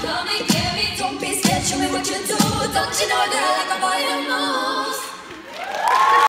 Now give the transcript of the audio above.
Come and get me, don't be scared, show me what you do. Don't you know that?